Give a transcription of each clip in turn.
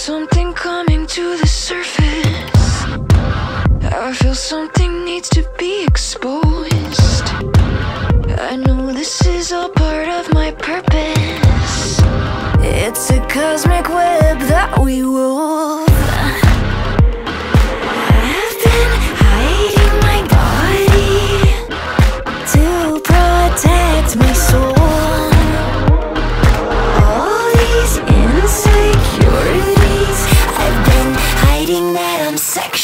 something coming to the surface. I feel something needs to be exposed. I know this is all part of my purpose. It's a cosmic wave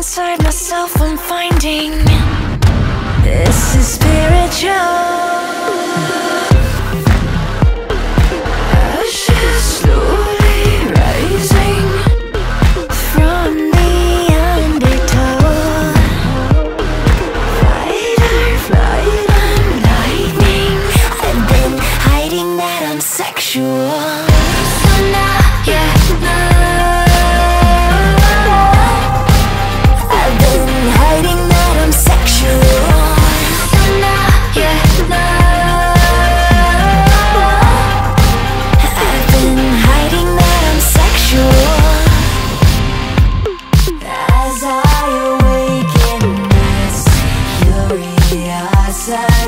inside myself I'm finding This is spiritual.